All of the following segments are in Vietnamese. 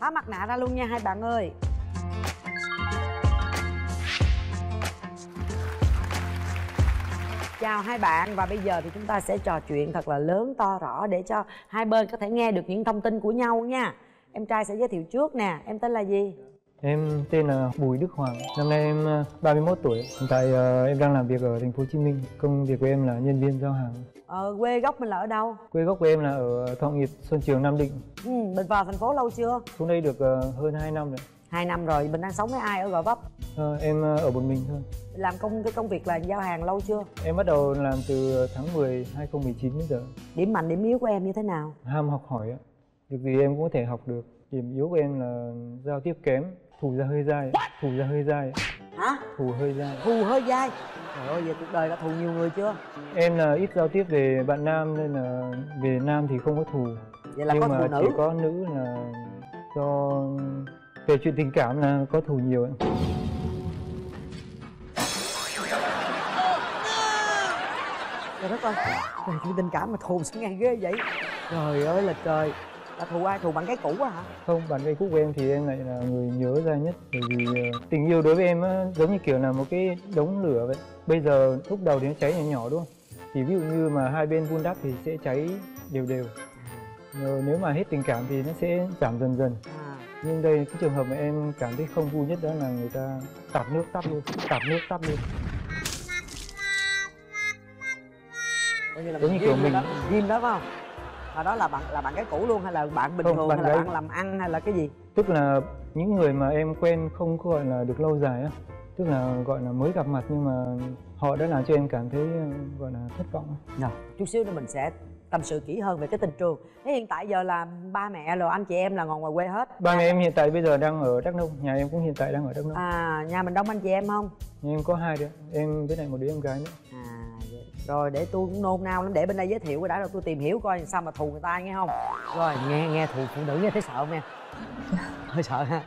tháo mặt nạ ra luôn nha hai bạn ơi. Chào hai bạn, và bây giờ thì chúng ta sẽ trò chuyện thật là lớn to rõ để cho hai bên có thể nghe được những thông tin của nhau nha. Em trai sẽ giới thiệu trước nè, em tên là gì? Em tên là Bùi Đức Hoàng, năm nay em ờ, 31 tuổi. Hiện tại ờ, em đang làm việc ở thành phố Hồ Chí Minh. Công việc của em là nhân viên giao hàng. ờ, quê gốc mình là ở đâu Quê gốc của em là ở Thọ Nghiệp, Xuân Trường, Nam Định. ừ, mình vào thành phố lâu chưa Xuống đây được ờ, hơn 2 năm rồi. hai năm rồi mình đang sống với ai ở gò vấp Ờ, em ờ, ở một mình thôi. làm công cái công việc là giao hàng lâu chưa Em bắt đầu làm từ tháng 10 2019 đến giờ. điểm mạnh điểm yếu của em như thế nào Ham học hỏi á. Việc gì em cũng có thể học được. Điểm yếu của em là giao tiếp kém, thủ ra hơi dai, thủ ra hơi dai, hả? Thủ hơi dai. thù hơi dai? Trời ơi về cuộc đời đã thù nhiều người chưa? Em là ít giao tiếp về bạn nam nên là về nam thì không có thù. vậy là nhưng có mà thù chỉ nữ. có nữ là do về chuyện tình cảm là có thù nhiều ấy. trời đất ơi trời chuyện tình cảm mà thù sao nghe ghê vậy? Trời ơi là trời là thù ai thù bạn cái cũ á hả? Không bạn gây cúc của em thì em lại là người nhớ ra nhất bởi vì ờ, tình yêu đối với em á, giống như kiểu là một cái đống lửa vậy. Bây giờ lúc đầu thì nó cháy nhỏ nhỏ đúng không? Thì ví dụ như mà hai bên vun đắp thì sẽ cháy đều đều. Rồi nếu mà hết tình cảm thì nó sẽ giảm dần dần. À. Nhưng đây cái trường hợp mà em cảm thấy không vui nhất đó là người ta tạt nước tắt luôn tạt nước tắt luôn. Coi như là Giống như kiểu mình- ghim đó phải không mà đó là bạn là bạn cái cũ luôn hay là bạn bình Không, thường bạn hay là gái. bạn làm ăn hay là cái gì? Tức là những người mà em quen không có gọi là được lâu dài á. Tức là gọi là mới gặp mặt nhưng mà họ đã làm cho em cảm thấy ờ, gọi là thất vọng rồi chút xíu nữa mình sẽ tâm sự kỹ hơn về cái tình trường. Thế hiện tại giờ là ba mẹ rồi anh chị em là ngồi ngoài quê hết? Ba mẹ em hiện tại bây giờ đang ở đắk nông nhà em cũng hiện tại đang ở đắk nông. À nhà mình đông anh chị em không? Nhà em có hai đứa em với lại một đứa em gái nữa. À. rồi để tôi cũng nôn nao lắm để bên đây giới thiệu cái đã rồi tôi tìm hiểu coi sao mà thù người ta nghe không rồi nghe nghe thù phụ nữ nghe thấy sợ không em hơi sợ ha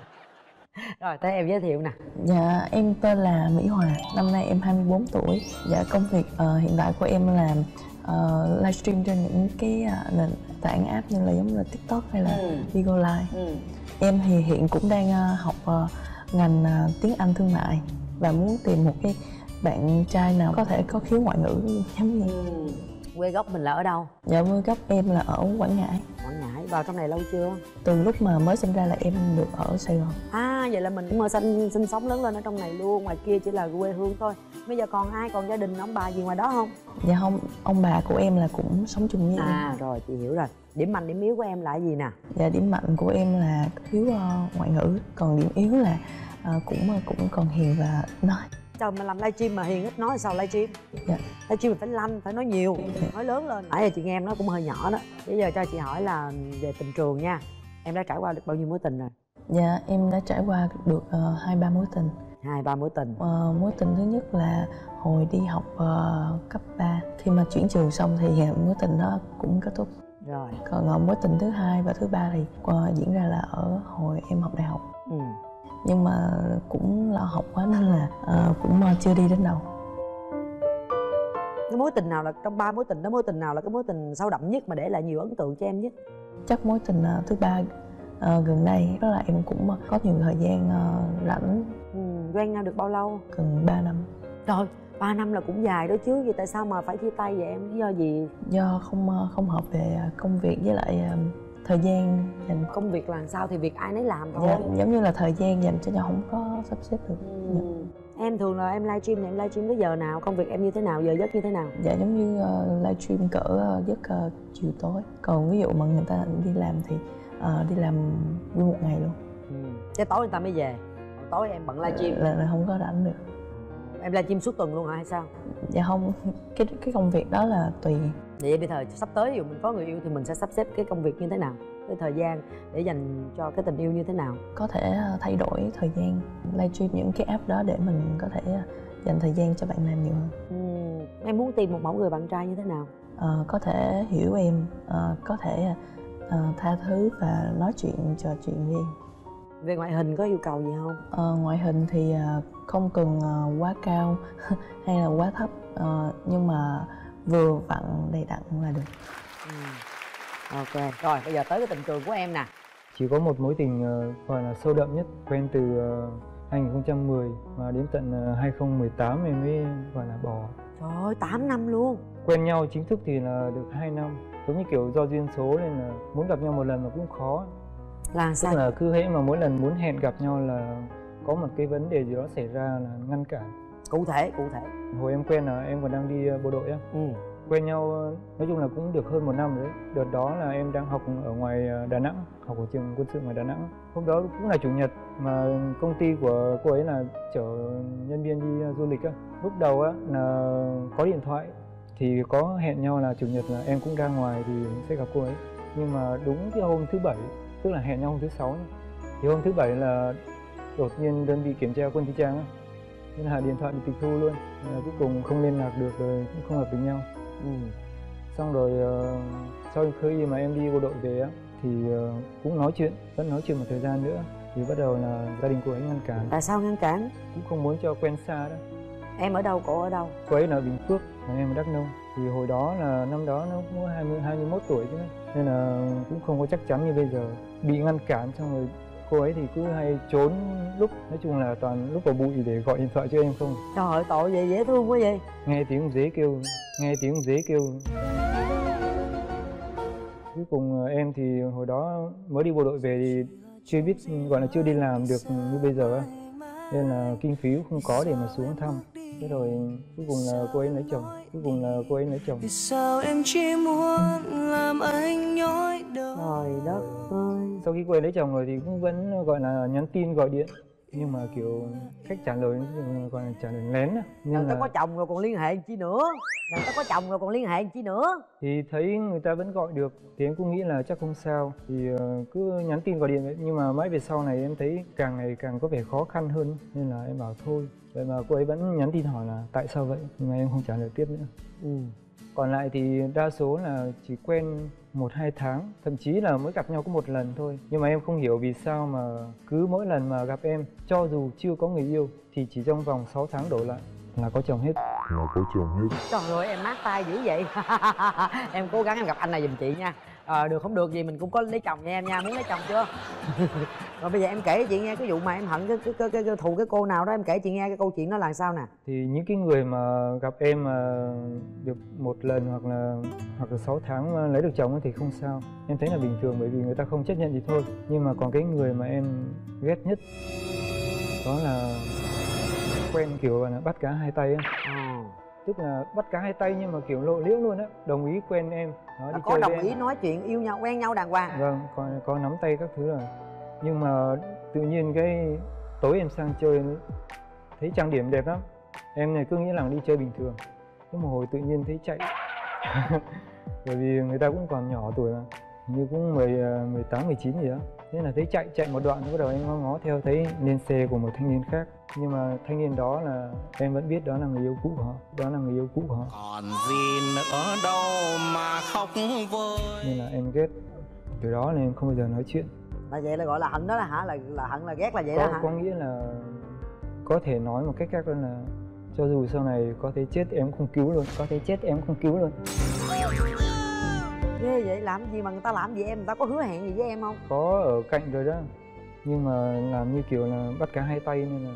rồi tới em giới thiệu nè Dạ, em tên là Mỹ Hòa, năm nay em 24 tuổi. Dạ, công việc ờ, hiện tại của em là uh, livestream trên những cái ờ, nền tảng app như là giống là TikTok hay là Ừ. Vigo Live. ừ. Em thì hiện cũng đang ờ, học ờ, ngành ờ, tiếng Anh thương mại và muốn tìm một cái bạn trai nào có thể có khiếu ngoại ngữ giống như ừ. quê gốc mình là ở đâu Dạ, quê gốc em là ở Quảng Ngãi. quảng ngãi vào trong này lâu chưa Từ lúc mà mới sinh ra là em được ở Sài Gòn. à vậy là mình cũng mơ sinh sinh sống lớn lên ở trong này luôn ngoài kia chỉ là quê hương thôi bây giờ còn ai còn gia đình ông bà gì ngoài đó không Dạ không, ông bà của em là cũng sống chung với em. à rồi chị hiểu rồi điểm mạnh điểm yếu của em là gì nè Dạ điểm mạnh của em là khiếu ờ, ngoại ngữ, còn điểm yếu là ờ, cũng cũng còn hiền và nói. Trời mà làm livestream mà hiền ít nói sao livestream Dạ. livestream mình phải lanh phải nói nhiều nói lớn lên nãy giờ chị nghe em nói cũng hơi nhỏ đó bây giờ cho chị hỏi là về tình trường nha em đã trải qua được bao nhiêu mối tình rồi Dạ em đã trải qua được ờ, hai ba mối tình. hai ba mối tình Ờ, mối tình thứ nhất là hồi đi học ờ, cấp 3 khi mà chuyển trường xong thì mối tình đó cũng kết thúc. rồi Còn ờ, mối tình thứ hai và thứ ba thì ờ, diễn ra là ở hồi em học đại học. ừ. Nhưng mà cũng lo học quá nên là ờ, cũng ờ, chưa đi đến đâu. cái mối tình nào là trong ba mối tình đó mối tình nào là cái mối tình sâu đậm nhất mà để lại nhiều ấn tượng cho em nhất? Chắc mối tình ờ, thứ ba ờ, gần đây. Đó là em cũng có nhiều thời gian ờ, rảnh. Ừ. quen nhau được bao lâu? Gần 3 năm. Rồi ba năm là cũng dài đó chứ. Vậy tại sao mà phải chia tay vậy em? Lý do gì? Do không không hợp về công việc với lại thời gian dành công việc là sao thì việc ai nấy làm thôi. Dạ, giống như là thời gian dành cho nhau không có sắp xếp được. Ừ. em thường là em livestream thì em livestream cái giờ nào? Công việc em như thế nào? Giờ giấc như thế nào? Dạ giống như uh, livestream cỡ ờ, giấc ờ, chiều tối. Còn ví dụ mà người ta đi làm thì ờ, đi làm nguyên một ngày luôn. Ừ. cái tối người ta mới về. Còn tối em bận livestream. Là, là không có rảnh được. Em livestream suốt tuần luôn hả hay sao? Dạ không. Cái cái công việc đó là tùy vậy bây giờ sắp tới ví dụ mình có người yêu thì mình sẽ sắp xếp cái công việc như thế nào? Cái thời gian để dành cho cái tình yêu như thế nào? Có thể ờ, thay đổi thời gian livestream những cái app đó để mình có thể ờ, dành thời gian cho bạn nam nhiều hơn. Ừ. em muốn tìm một mẫu người bạn trai như thế nào? Ờ, có thể hiểu em ờ, có thể ờ, tha thứ và nói chuyện trò chuyện với em. Về ngoại hình có yêu cầu gì không? Ờ, ngoại hình thì không cần quá cao hay là quá thấp ờ, nhưng mà vừa vặn đầy đặn là được. Ừ. ok rồi bây giờ tới cái tình trường của em nè. Chỉ có một mối tình ờ, gọi là sâu đậm nhất quen từ ờ, 2010 mà đến tận ờ, 2018 em mới gọi là bỏ. Trời ơi 8 năm luôn. Quen nhau chính thức thì là được 2 năm. Giống như kiểu do duyên số nên là muốn gặp nhau một lần mà cũng khó. Là tức sao? là cứ hễ mà mỗi lần muốn hẹn gặp nhau là có một cái vấn đề gì đó xảy ra là ngăn cản cụ thể cụ thể. Hồi em quen là em còn đang đi ờ, bộ đội á. Ừ. Quen nhau ờ, nói chung là cũng được hơn một năm rồi đấy. Đợt đó là em đang học ở ngoài ờ, Đà Nẵng học ở trường quân sự ngoài Đà Nẵng. Hôm đó cũng là chủ nhật mà công ty của cô ấy là chở nhân viên đi du lịch á. Lúc đầu á là có điện thoại thì có hẹn nhau là chủ nhật là em cũng ra ngoài thì sẽ gặp cô ấy. Nhưng mà đúng cái hôm thứ bảy tức là hẹn nhau hôm thứ sáu thì hôm thứ bảy là đột nhiên đơn vị kiểm tra quân tư trang á nên là điện thoại bị tịch thu luôn. Nên là cuối cùng không liên lạc được rồi cũng không gặp được nhau. Ừ. Xong rồi ờ, sau khi mà em đi bộ đội về á thì ờ, cũng nói chuyện vẫn nói chuyện một thời gian nữa. Thì bắt đầu là gia đình cô ấy ngăn cản. Tại sao ngăn cản? Cũng không muốn cho quen xa đó. Em ở đâu cổ ở đâu? Cô ấy là Bình Phước còn em ở Đắk Nông. Thì hồi đó là năm đó nó cũng 20 21 tuổi chứ. Nên là cũng không có chắc chắn như bây giờ. Bị ngăn cản xong rồi cô ấy thì cứ hay trốn lúc nói chung là toàn lúc vào bụi để gọi điện thoại cho em không. Trời ơi tội vậy dễ thương quá vậy? Nghe tiếng dế kêu nghe tiếng dế kêu. Cuối cùng ờ, em thì hồi đó mới đi bộ đội về thì chưa biết gọi là chưa đi làm được như bây giờ á. nên là kinh phí cũng không có để mà xuống thăm. Thế rồi cuối cùng là cô ấy lấy chồng cuối cùng là cô ấy lấy chồng. Vì sao em chỉ muốn làm anh nhói đầu trời đất ơi sau khi ấy lấy chồng rồi thì cũng vẫn gọi là nhắn tin gọi điện. Nhưng mà kiểu cách trả lời gọi là trả lời lén nên ta là có chồng rồi còn liên hệ chi nữa. Người ta có chồng rồi còn liên hệ chi nữa. Thì thấy người ta vẫn gọi được thì em cũng nghĩ là chắc không sao. Thì ờ, cứ nhắn tin gọi điện vậy nhưng mà mãi về sau này em thấy càng ngày càng có vẻ khó khăn hơn. Nên là em bảo thôi. Vậy mà cô ấy vẫn nhắn tin hỏi là tại sao vậy? Nhưng mà em không trả lời tiếp nữa. Ừ. Còn lại thì đa số là chỉ quen một hai tháng thậm chí là mới gặp nhau có một lần thôi. Nhưng mà em không hiểu vì sao mà cứ mỗi lần mà gặp em cho dù chưa có người yêu thì chỉ trong vòng 6 tháng đổ lại là có chồng hết. Là có chồng hết. Trời ơi em mát tay dữ vậy. Em cố gắng em gặp anh này giùm chị nha. Ờ được không? Được gì mình cũng có lấy chồng nha em nha. Muốn lấy chồng chưa rồi bây giờ em kể chị nghe cái vụ mà em hận cái cái cái, cái, cái thù cái cô nào đó em kể chị nghe cái câu chuyện đó là sao nè. Thì những cái người mà gặp em mà được một lần hoặc là hoặc là 6 tháng lấy được chồng thì không sao. Em thấy là bình thường bởi vì người ta không chấp nhận thì thôi. Nhưng mà còn cái người mà em ghét nhất đó là quen kiểu là bắt cá hai tay á. Ờ tức là bắt cá hai tay nhưng mà kiểu lộ liễu luôn á đồng ý quen em. Đó, đi có chơi đồng em. ý nói chuyện yêu nhau quen nhau đàng hoàng. Vâng có, có nắm tay các thứ rồi nhưng mà tự nhiên cái tối em sang chơi thấy trang điểm đẹp lắm. Em này cứ nghĩ là đi chơi bình thường. Nhưng mà hồi tự nhiên thấy chạy. Bởi vì người ta cũng còn nhỏ tuổi mà. Như cũng 10, ờ, 18, 19 gì đó. Thế là thấy chạy chạy một đoạn bắt đầu em ngó ngó theo thấy lên xe của một thanh niên khác. Nhưng mà thanh niên đó là em vẫn biết đó là người yêu cũ của họ. Đó là người yêu cũ của họ. Còn gì nữa đâu mà khóc vơi nên là em ghét. Từ đó nên em không bao giờ nói chuyện là vậy là gọi là hận đó là hả? Là là hận là ghét là vậy đó có, hả? có nghĩa là có thể nói một cách khác hơn là cho dù sau này có thể chết em không cứu luôn. Có thể chết em không cứu luôn. Ghê vậy làm gì mà người ta làm gì em? Người ta có hứa hẹn gì với em không? Có ở cạnh rồi đó. Nhưng mà làm như kiểu là bắt cả hai tay nên là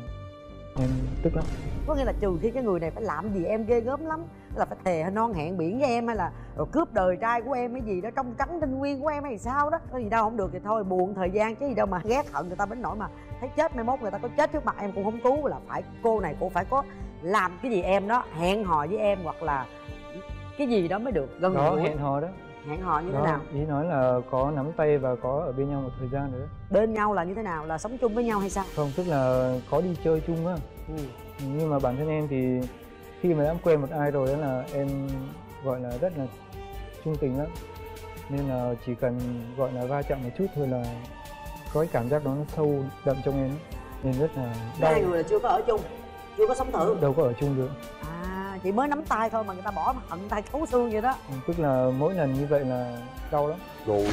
em tức lắm. Có nghĩa là trừ khi cái người này phải làm gì em ghê gớm lắm. Là phải thề hay non hẹn biển với em hay là rồi cướp đời trai của em hay gì đó trong trắng tinh nguyên của em hay sao đó. Có gì đâu không được thì thôi buồn thời gian chứ gì đâu mà ghét hận người ta đến nỗi mà thấy chết mai mốt người ta có chết trước mặt em cũng không cứu. Là phải cô này cũng phải có làm cái gì em đó hẹn hò với em hoặc là cái gì đó mới được gần đó gũi. hẹn hò đó hẹn hò như thế đó nào? ý nói là có nắm tay và có ở bên nhau một thời gian đó bên nhau là như thế nào? Là sống chung với nhau hay sao? Không tức là có đi chơi chung á. Ừ. nhưng mà bản thân em thì khi mà đã quen một ai rồi đó là em gọi là rất là trung tình lắm. Nên là chỉ cần gọi là va chạm một chút thôi là có cái cảm giác đó nó sâu đậm trong em nên rất là đau. Hai người là chưa có ở chung chưa có sống thử. Đâu có ở chung được. À chỉ mới nắm tay thôi mà người ta bỏ mà hận tay thấu xương vậy đó. Tức là mỗi lần như vậy là đau lắm. Đâu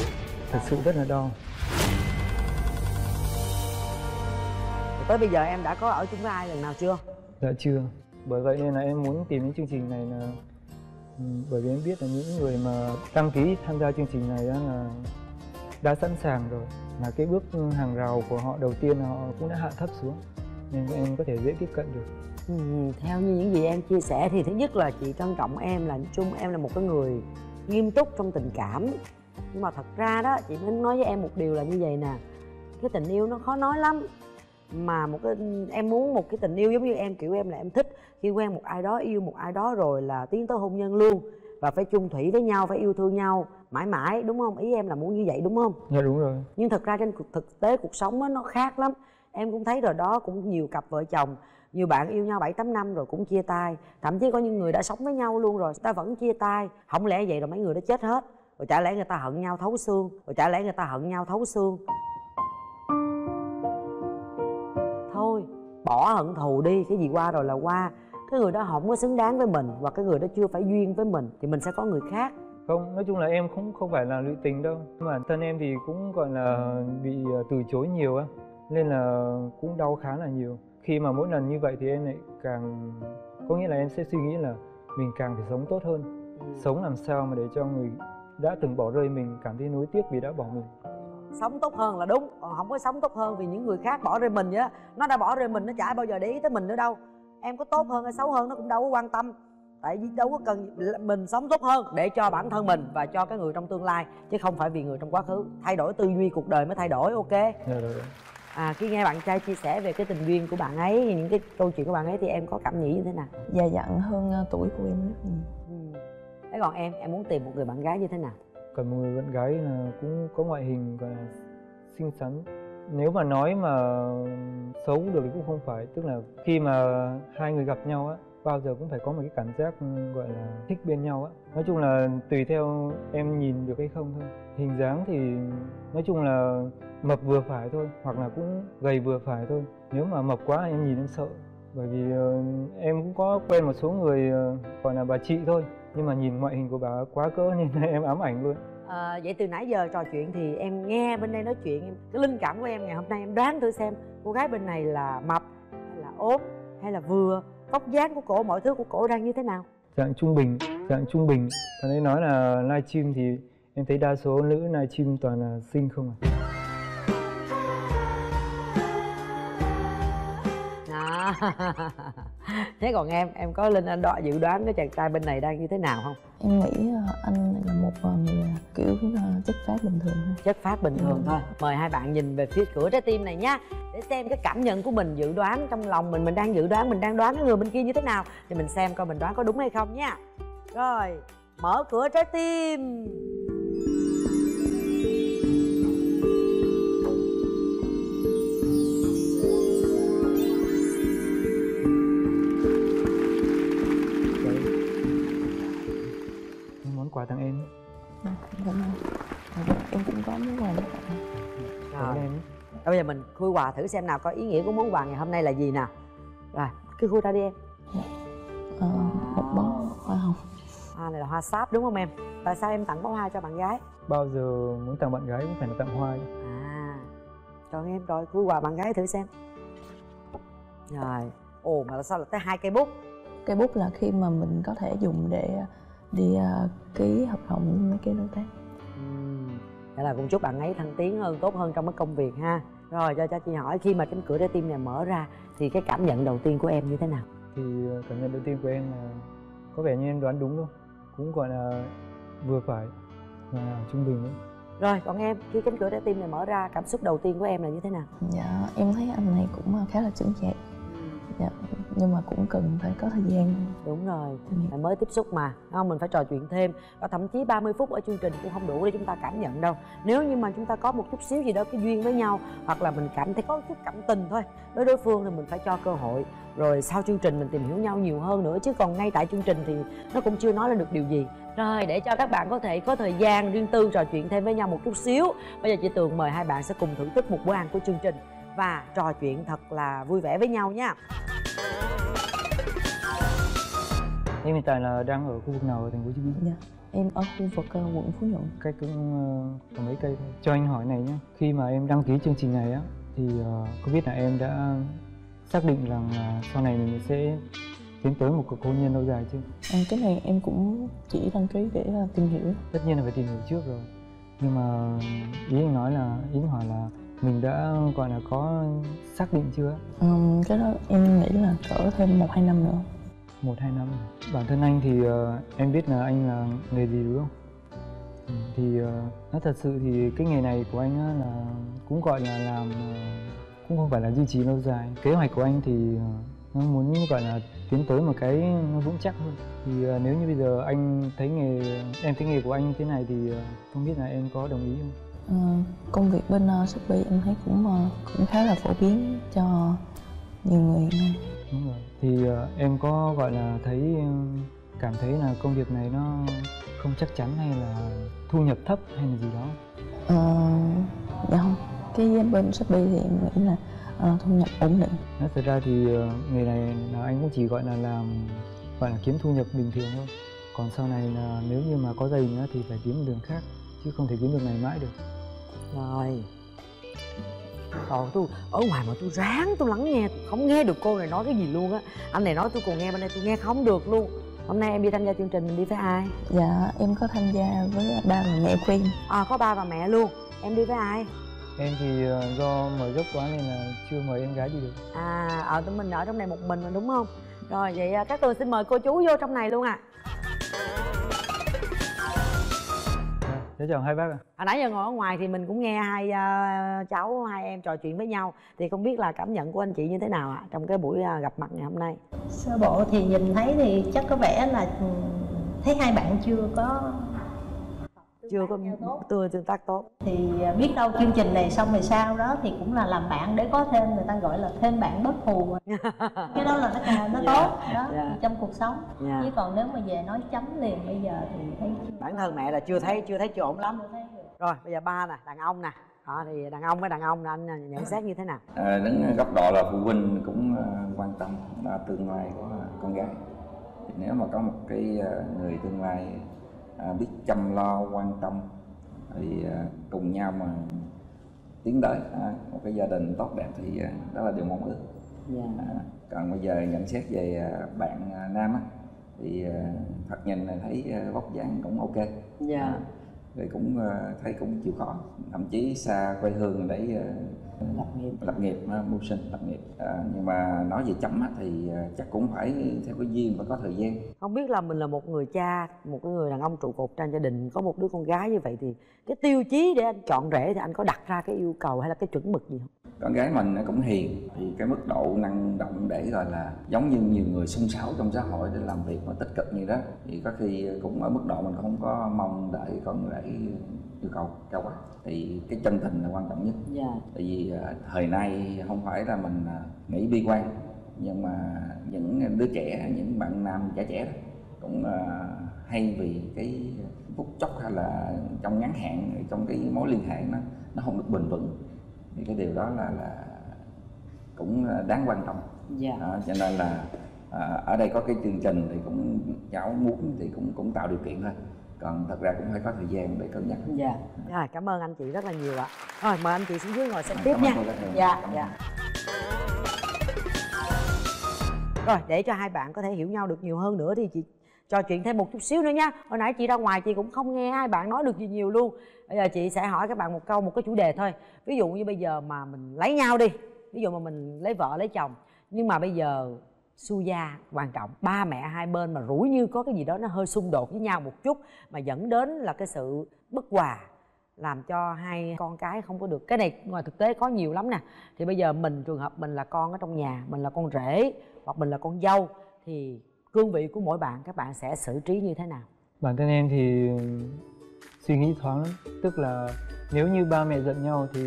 thật sự rất là đau. Tới bây giờ em đã có ở chung với ai lần nào chưa? Dạ chưa. Bởi vậy nên là em muốn tìm đến chương trình này là ừ, bởi vì em biết là những người mà đăng ký tham gia chương trình này á là đã sẵn sàng rồi. Là cái bước hàng rào của họ đầu tiên họ cũng đã hạ thấp xuống nên em có thể dễ tiếp cận được Ừ, theo như những gì em chia sẻ thì thứ nhất là chị trân trọng em là chung em là một cái người nghiêm túc trong tình cảm. Nhưng mà thật ra đó chị muốn nói với em một điều là như vậy nè cái tình yêu nó khó nói lắm. Mà một cái em muốn một cái tình yêu giống như em kiểu em là em thích. Khi quen một ai đó yêu một ai đó rồi là tiến tới hôn nhân luôn. Và phải chung thủy với nhau phải yêu thương nhau mãi mãi đúng không? Ý em là muốn như vậy đúng không? Dạ đúng rồi. Nhưng thật ra trên thực tế cuộc sống á, nó khác lắm. Em cũng thấy rồi đó cũng nhiều cặp vợ chồng nhiều bạn yêu nhau 7 8 năm rồi cũng chia tay, thậm chí có những người đã sống với nhau luôn rồi, ta vẫn chia tay. Không lẽ vậy rồi mấy người đã chết hết, rồi chả lẽ người ta hận nhau thấu xương, rồi chả lẽ người ta hận nhau thấu xương? Thôi, bỏ hận thù đi, cái gì qua rồi là qua. Cái người đó không có xứng đáng với mình, và cái người đó chưa phải duyên với mình, thì mình sẽ có người khác. Không, nói chung là em cũng không phải là lụy tình đâu. Nhưng mà thân em thì cũng, gọi là, bị ờ, từ chối nhiều á, nên là cũng đau khá là nhiều khi mà mỗi lần như vậy thì em lại càng có nghĩa là em sẽ suy nghĩ là mình càng phải sống tốt hơn. Sống làm sao mà để cho người đã từng bỏ rơi mình cảm thấy nuối tiếc vì đã bỏ mình. Sống tốt hơn là đúng còn không có sống tốt hơn vì những người khác bỏ rơi mình đó nó đã bỏ rơi mình nó chả bao giờ để ý tới mình nữa đâu. Em có tốt hơn hay xấu hơn nó cũng đâu có quan tâm. Tại vì đâu có cần mình sống tốt hơn để cho bản thân mình và cho cái người trong tương lai chứ không phải vì người trong quá khứ. Thay đổi tư duy cuộc đời mới thay đổi ok? Dạ rồi à khi nghe bạn trai chia sẻ về cái tình duyên của bạn ấy những cái câu chuyện của bạn ấy thì em có cảm nghĩ như thế nào? Già dặn hơn ờ, tuổi của em rất nhiều. Ừ. thế còn em em muốn tìm một người bạn gái như thế nào? Còn một người bạn gái là cũng có ngoại hình gọi là xinh xắn. Nếu mà nói mà xấu được thì cũng không phải. Tức là khi mà hai người gặp nhau á bao giờ cũng phải có một cái cảm giác ừ, gọi là thích bên nhau á. Nói chung là tùy theo em nhìn được hay không thôi. Hình dáng thì nói chung là mập vừa phải thôi hoặc là cũng gầy vừa phải thôi. Nếu mà mập quá em nhìn em sợ. Bởi vì ờ, em cũng có quen một số người ờ, gọi là bà chị thôi. Nhưng mà nhìn ngoại hình của bà quá cỡ nên em ám ảnh luôn. À, vậy từ nãy giờ trò chuyện thì em nghe bên đây nói chuyện em cái linh cảm của em ngày hôm nay em đoán thử xem cô gái bên này là mập hay là ốm hay là vừa tóc dáng của cổ, mọi thứ của cổ đang như thế nào? Dạng trung bình dạng trung bình. Còn ấy nói là livestream thì em thấy đa số nữ livestream toàn là xinh không à đó thế còn em em có linh anh đo dự đoán cái chàng trai bên này đang như thế nào không? Em nghĩ ờ, anh là một ờ, người ờ, kiểu chất phát bình thường thôi. Chất phát bình thường Ừ. thôi. Mời hai bạn nhìn về phía cửa trái tim này nha để xem cái cảm nhận của mình dự đoán trong lòng mình mình đang dự đoán mình đang đoán cái người bên kia như thế nào thì mình xem coi mình đoán có đúng hay không nha rồi mở cửa trái tim quà tặng em Dạ, cảm ơn. Dạ, em cũng có món quà ơn rồi. em bây giờ mình khui quà thử xem nào có ý nghĩa của món quà ngày hôm nay là gì nào rồi cứ khui ra đi em. Ờ, một bó hoa hồng. Hoa này là hoa sáp đúng không em? Tại sao em tặng bó hoa cho bạn gái? Bao giờ muốn tặng bạn gái cũng phải là tặng hoa chứ. à chọn em rồi khui quà bạn gái thử xem. Rồi. Ồ mà sao là tới hai cây bút? Cây bút là khi mà mình có thể dùng để đi ờ, ký hợp đồng với mấy cái đối tác Thế là cũng chúc bạn ấy thăng tiến hơn, tốt hơn trong cái công việc ha Rồi cho cho chị hỏi khi mà cánh cửa trái tim này mở ra Thì cái cảm nhận đầu tiên của em như thế nào? thì ờ, cảm nhận đầu tiên của em là có vẻ như em đoán đúng luôn cũng gọi là vừa phải và trung bình ấy. Rồi còn em, khi cánh cửa trái tim này mở ra Cảm xúc đầu tiên của em là như thế nào? dạ em thấy anh này cũng ờ, khá là chững chạc dạ nhưng mà cũng cần phải có thời gian. Đúng rồi. Mình mới tiếp xúc mà. Không? Mình phải trò chuyện thêm. Và thậm chí 30 phút ở chương trình cũng không đủ để chúng ta cảm nhận đâu. Nếu như mà chúng ta có một chút xíu gì đó cái duyên với nhau hoặc là mình cảm thấy có chút cảm tình thôi với đối phương thì mình phải cho cơ hội. Rồi sau chương trình mình tìm hiểu nhau nhiều hơn nữa chứ còn ngay tại chương trình thì nó cũng chưa nói lên được điều gì. Rồi để cho các bạn có thể có thời gian riêng tư trò chuyện thêm với nhau một chút xíu. Bây giờ chị tường mời hai bạn sẽ cùng thưởng thức một bữa ăn của chương trình. Và trò chuyện thật là vui vẻ với nhau nha em hiện tại là đang ở khu vực nào ở thành phố Hồ Chí Minh? Dạ em ở khu vực ờ, quận phú nhuận. Cách cũng ờ, có mấy cây thôi cho anh hỏi này nhé khi mà em đăng ký chương trình này á thì ờ, có biết là em đã xác định rằng là sau này mình sẽ tiến tới một cuộc hôn nhân lâu dài chưa? À, cái này em cũng chỉ đăng ký để ờ, tìm hiểu. Tất nhiên là phải tìm hiểu trước rồi. Nhưng mà ý anh nói là ý anh hỏi là mình đã gọi là có xác định chưa? Ừm, cái đó em nghĩ là cỡ thêm một hai năm nữa một hai năm. Bản thân anh thì uh, em biết là anh là nghề gì đúng không? Ừ, thì uh, nói thật sự thì cái nghề này của anh á là cũng gọi là làm uh, cũng không phải là duy trì lâu dài. Kế hoạch của anh thì uh, nó muốn gọi là tiến tới một cái nó vững chắc hơn. Thì uh, nếu như bây giờ anh thấy nghề em thấy nghề của anh thế này thì uh, không biết là em có đồng ý không? Ờ, công việc bên uh, Shopee em thấy cũng uh, cũng khá là phổ biến cho nhiều người đúng rồi. Thì ờ, em có gọi là thấy cảm thấy là công việc này nó không chắc chắn hay là thu nhập thấp hay là gì đó? Ờ, dạ không. Cái bên Shopee thì em nghĩ là ờ, thu nhập ổn định. Nói thật ra thì ờ, nghề này là anh cũng chỉ gọi là làm gọi là kiếm thu nhập bình thường thôi. Còn sau này là nếu như mà có gia đình thì phải kiếm một đường khác chứ không thể kiếm được ngày mãi được. Rồi Trời tôi ở ngoài mà tôi ráng tôi lắng nghe tôi không nghe được cô này nói cái gì luôn á. Anh này nói tôi còn nghe bên đây tôi nghe không được luôn. Hôm nay em đi tham gia chương trình mình đi với ai? Dạ em có tham gia với ba và mẹ em à có ba và mẹ luôn. Em đi với ai? Em thì ờ, do mở dốc quá nên là chưa mời em gái đi được. À ở tụi mình ở trong này một mình mà đúng không? Rồi vậy à, các tường xin mời cô chú vô trong này luôn à Dạ, Thế chào hai bác ạ. Hồi nãy giờ ngồi ở ngoài thì mình cũng nghe hai à, cháu hai em trò chuyện với nhau. Thì không biết là cảm nhận của anh chị như thế nào ạ trong cái buổi à, gặp mặt ngày hôm nay? Sơ bộ thì nhìn thấy thì chắc có vẻ là ừ, thấy hai bạn chưa có chưa có tươi tương tác tốt. Thì à, biết đâu chương trình này xong rồi sau đó thì cũng là làm bạn để có thêm người ta gọi là thêm bạn bớt thù cái đó là nó càng nó Dạ, tốt đó dạ. trong cuộc sống. Dạ. chứ còn nếu mà về nói chấm liền bây giờ thì thấy chưa. Bản thân mẹ là chưa thấy chưa thấy chưa ổn lắm rồi bây giờ ba nè đàn ông nè. Đó, thì đàn ông với đàn ông nè anh nhận xét như thế nào? À, đứng góc độ là phụ huynh cũng à, quan tâm. Là tương lai của con gái. Thì nếu mà có một cái à, người tương lai à, biết chăm lo quan tâm thì à, cùng nhau mà tiến tới à, một cái gia đình tốt đẹp thì à, đó là điều mong ước. Dạ. À, còn bây giờ nhận xét về à, bạn à, nam á thì à, thật nhìn là thấy à, vóc dáng cũng ok. Dạ. Rồi cũng à, thấy cũng chịu khó thậm chí xa quê hương để à, lập nghiệp. Lập nghiệp à, mưu sinh lập nghiệp. À, nhưng mà nói về chấm á, thì à, chắc cũng phải theo cái duyên và có thời gian. Không biết là mình là một người cha một cái người đàn ông trụ cột trong gia đình có một đứa con gái như vậy thì cái tiêu chí để anh chọn rể thì anh có đặt ra cái yêu cầu hay là cái chuẩn mực gì không? Con gái mình nó cũng hiền thì cái mức độ năng động để gọi là giống như nhiều người xung xáo trong xã hội để làm việc mà tích cực như đó. Thì có khi cũng ở mức độ mình không có mong đợi con rể yêu cầu cao quá thì cái chân tình là quan trọng nhất. Dạ. Tại vì à, thời nay không phải là mình à, nghĩ bi quan nhưng mà những đứa trẻ những bạn nam trẻ trẻ đó cũng à, hay vì cái phút chốc hay là trong ngắn hạn trong cái mối liên hệ nó nó không được bền vững. Thì cái điều đó là là cũng à, đáng quan tâm dạ. Đó, cho nên là à, ở đây có cái chương trình thì cũng cháu muốn thì cũng cũng tạo điều kiện thôi còn thật ra cũng phải có thời gian để cân nhắc. Dạ. Rồi cảm ơn anh chị rất là nhiều ạ. Rồi mời anh chị xuống dưới ngồi xem tiếp nha. dạ dạ. Rồi để cho hai bạn có thể hiểu nhau được nhiều hơn nữa thì chị trò chuyện thêm một chút xíu nữa nha. Hồi nãy chị ra ngoài chị cũng không nghe hai bạn nói được gì nhiều luôn. Bây giờ chị sẽ hỏi các bạn một câu một cái chủ đề thôi. Ví dụ như bây giờ mà mình lấy nhau đi ví dụ mà mình lấy vợ lấy chồng nhưng mà bây giờ su gia quan trọng, ba mẹ hai bên mà rủi như có cái gì đó nó hơi xung đột với nhau một chút, mà dẫn đến là cái sự bất hòa, làm cho hai con cái không có được. Cái này ngoài thực tế có nhiều lắm nè. Thì bây giờ mình, trường hợp mình là con ở trong nhà, mình là con rể hoặc mình là con dâu, thì cương vị của mỗi bạn, các bạn sẽ xử trí như thế nào? Bản thân em thì suy nghĩ thoáng lắm. Tức là nếu như ba mẹ giận nhau thì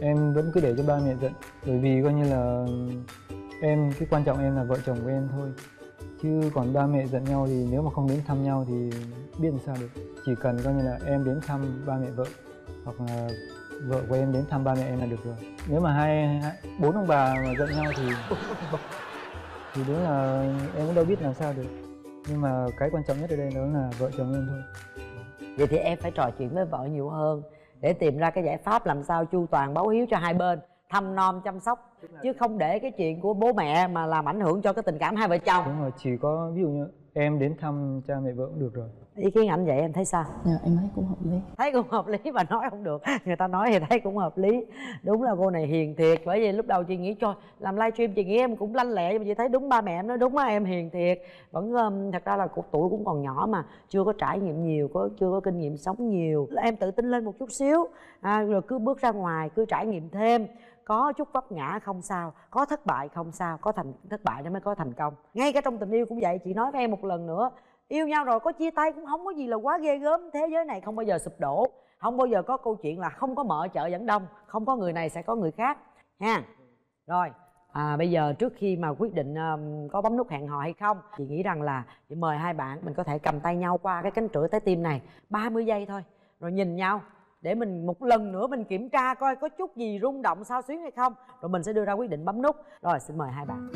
em vẫn cứ để cho ba mẹ giận. Bởi vì coi như là em cái quan trọng em là vợ chồng của em thôi. Chứ còn ba mẹ giận nhau thì nếu mà không đến thăm nhau thì biết làm sao được. Chỉ cần coi như là em đến thăm ba mẹ vợ hoặc là vợ của em đến thăm ba mẹ em là được rồi. Nếu mà hai, hai bốn ông bà mà giận nhau thì thì đúng là em cũng đâu biết làm sao được. Nhưng mà cái quan trọng nhất ở đây đó là vợ chồng em thôi. Vậy thì em phải trò chuyện với vợ nhiều hơn để tìm ra cái giải pháp làm sao chu toàn báo hiếu cho hai bên thăm nom chăm sóc chứ không để cái chuyện của bố mẹ mà làm ảnh hưởng cho cái tình cảm hai vợ chồng. Đúng rồi chỉ có ví dụ như em đến thăm cha mẹ vợ cũng được rồi. Ý kiến ảnh vậy em thấy sao? Dạ, em thấy cũng hợp lý. Thấy cũng hợp lý mà nói không được. Người ta nói thì thấy cũng hợp lý. Đúng là cô này hiền thiệt bởi vì lúc đầu chị nghĩ cho làm livestream chị nghĩ em cũng lanh lẹ nhưng mà chị thấy đúng ba mẹ em nói đúng á em hiền thiệt. Vẫn um, thật ra là cuộc tuổi cũng còn nhỏ mà chưa có trải nghiệm nhiều có chưa có kinh nghiệm sống nhiều. Em tự tin lên một chút xíu à, rồi cứ bước ra ngoài cứ trải nghiệm thêm có chút vấp ngã không sao có thất bại không sao có thành thất bại nó mới có thành công. Ngay cả trong tình yêu cũng vậy chị nói với em một lần nữa yêu nhau rồi có chia tay cũng không có gì là quá ghê gớm thế giới này không bao giờ sụp đổ không bao giờ có câu chuyện là không có mở chợ dẫn đông không có người này sẽ có người khác. Ha rồi à, bây giờ trước khi mà quyết định um, có bấm nút hẹn hò hay không chị nghĩ rằng là chị mời hai bạn mình có thể cầm tay nhau qua cái cánh cửa trái tim này 30 giây thôi rồi nhìn nhau để mình một lần nữa mình kiểm tra coi có chút gì rung động sao xuyến hay không. Rồi mình sẽ đưa ra quyết định bấm nút. Rồi xin mời hai bạn.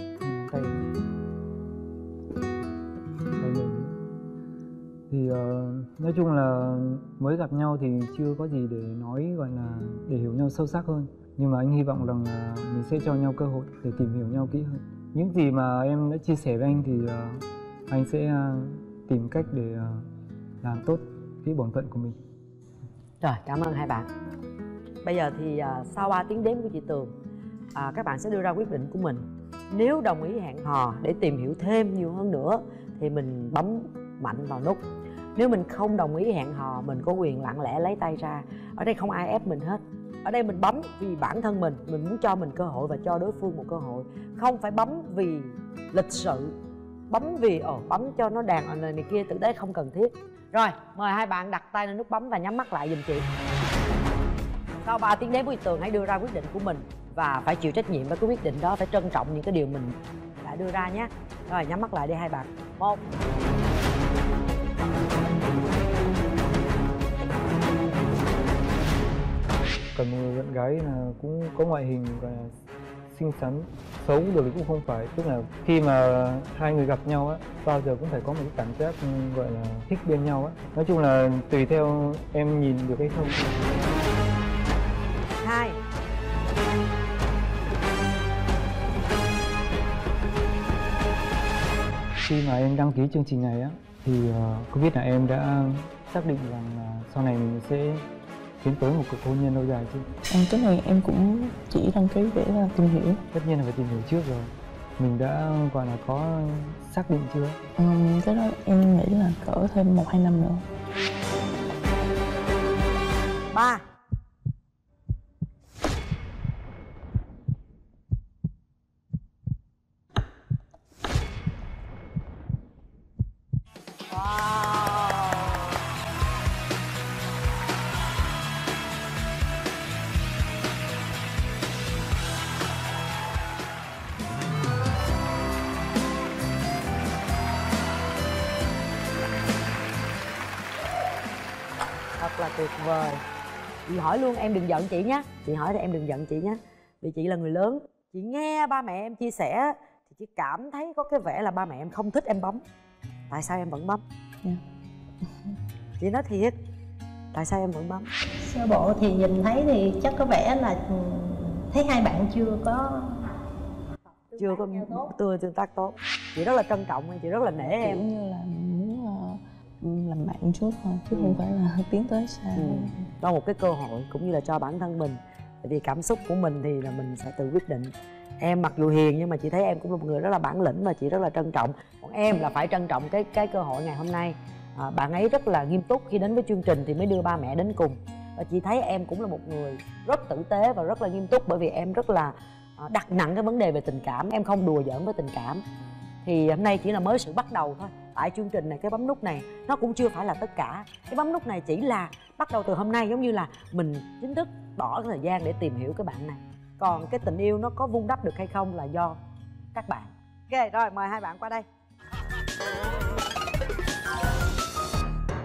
Thì, thì uh, nói chung là mới gặp nhau thì chưa có gì để nói gọi là để hiểu nhau sâu sắc hơn. Nhưng mà anh hy vọng rằng là mình sẽ cho nhau cơ hội để tìm hiểu nhau kỹ hơn. Những gì mà em đã chia sẻ với anh thì uh, anh sẽ uh, tìm cách để uh, làm tốt cái bổn phận của mình rồi cảm ơn hai bạn. Bây giờ thì uh, sau 3 tiếng đếm của chị tường uh, các bạn sẽ đưa ra quyết định của mình. Nếu đồng ý hẹn hò để tìm hiểu thêm nhiều hơn nữa thì mình bấm mạnh vào nút. Nếu mình không đồng ý hẹn hò mình có quyền lặng lẽ lấy tay ra. Ở đây không ai ép mình hết. Ở đây mình bấm vì bản thân mình mình muốn cho mình cơ hội và cho đối phương một cơ hội. Không phải bấm vì lịch sự bấm vì ở bấm cho nó đàn ở nơi này kia thực tế không cần thiết. Rồi, mời hai bạn đặt tay lên nút bấm và nhắm mắt lại giùm chị. Sau 3 tiếng đếm của tường hãy đưa ra quyết định của mình và phải chịu trách nhiệm với cái quyết định đó, phải trân trọng những cái điều mình đã đưa ra nhé. Rồi, nhắm mắt lại đi hai bạn. Một. Cần một người bạn gái là cũng có ngoại hình và xinh xắn xấu được thì cũng không phải. Tức là khi mà hai người gặp nhau á bao giờ cũng phải có một cái cảm giác gọi là thích bên nhau á. Nói chung là tùy theo em nhìn được hay không. Hai. Khi mà em đăng ký chương trình này á thì uh, có biết là em đã xác định rằng là sau này mình sẽ tiến tới một cuộc hôn nhân lâu dài chứ? À, cái này em cũng chỉ đăng ký để là tìm hiểu. Tất nhiên là phải tìm hiểu trước rồi. Mình đã gọi là có xác định chưa? Ừ, cái đó em nghĩ là cỡ thêm một hai năm nữa. Ba em đừng giận chị nhé chị hỏi thì em đừng giận chị nhé vì chị là người lớn chị nghe ba mẹ em chia sẻ thì chị cảm thấy có cái vẻ là ba mẹ em không thích em bấm. Tại sao em vẫn bấm? Dạ. chị nói thiệt. Tại sao em vẫn bấm? Sơ bộ thì nhìn thấy thì chắc có vẻ là ừ, thấy hai bạn chưa có chưa có tương tương tác tốt. Chị rất là trân trọng chị rất là nể kiểu em. như là muốn ờ, làm bạn trước thôi chứ Ừ. không phải là tiến tới xa. Ừ đó một cái cơ hội cũng như là cho bản thân mình. Tại vì cảm xúc của mình thì là mình sẽ tự quyết định. Em mặc dù hiền nhưng mà chị thấy em cũng là một người rất là bản lĩnh và chị rất là trân trọng. Còn em là phải trân trọng cái cái cơ hội ngày hôm nay. À, bạn ấy rất là nghiêm túc khi đến với chương trình thì mới đưa ba mẹ đến cùng. Và chị thấy em cũng là một người rất tử tế và rất là nghiêm túc bởi vì em rất là à, đặt nặng cái vấn đề về tình cảm. Em không đùa giỡn với tình cảm. Thì hôm nay chỉ là mới sự bắt đầu thôi tại chương trình này cái bấm nút này nó cũng chưa phải là tất cả. Cái bấm nút này chỉ là bắt đầu từ hôm nay giống như là mình chính thức bỏ cái thời gian để tìm hiểu cái bạn này. Còn cái tình yêu nó có vun đắp được hay không là do các bạn. Ok rồi mời hai bạn qua đây.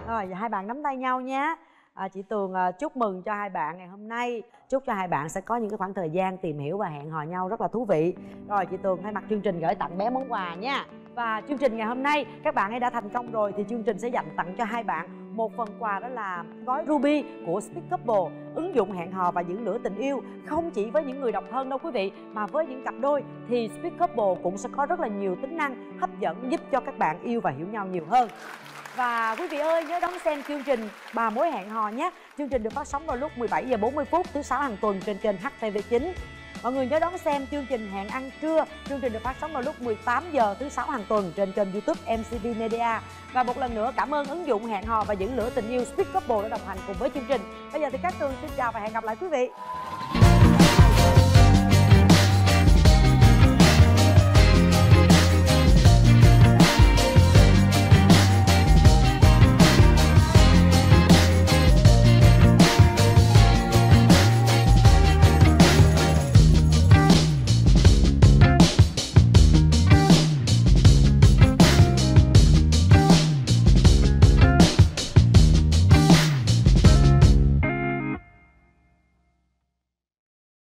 Rồi hai bạn nắm tay nhau nhé. À, chị tường à, chúc mừng cho hai bạn ngày hôm nay. Chúc cho hai bạn sẽ có những cái khoảng thời gian tìm hiểu và hẹn hò nhau rất là thú vị. Rồi chị tường thay mặt chương trình gửi tặng bé món quà nha và chương trình ngày hôm nay, các bạn ấy đã thành công rồi thì chương trình sẽ dành tặng cho hai bạn một phần quà đó là gói Ruby của Speak Couple, ứng dụng hẹn hò và giữ lửa tình yêu, không chỉ với những người độc thân đâu quý vị, mà với những cặp đôi thì Speak Couple cũng sẽ có rất là nhiều tính năng hấp dẫn giúp cho các bạn yêu và hiểu nhau nhiều hơn và quý vị ơi, nhớ đón xem chương trình Bà mối hẹn hò nhé. Chương trình được phát sóng vào lúc 17 giờ 40 phút thứ sáu hàng tuần trên kênh HTV9. Mọi người nhớ đón xem chương trình Hẹn ăn trưa. Chương trình được phát sóng vào lúc 18 giờ thứ sáu hàng tuần trên kênh YouTube MCV Media. Và một lần nữa, cảm ơn ứng dụng hẹn hò và giữ lửa tình yêu Speak Couple đã đồng hành cùng với chương trình. Bây giờ thì các tường xin chào và hẹn gặp lại quý vị.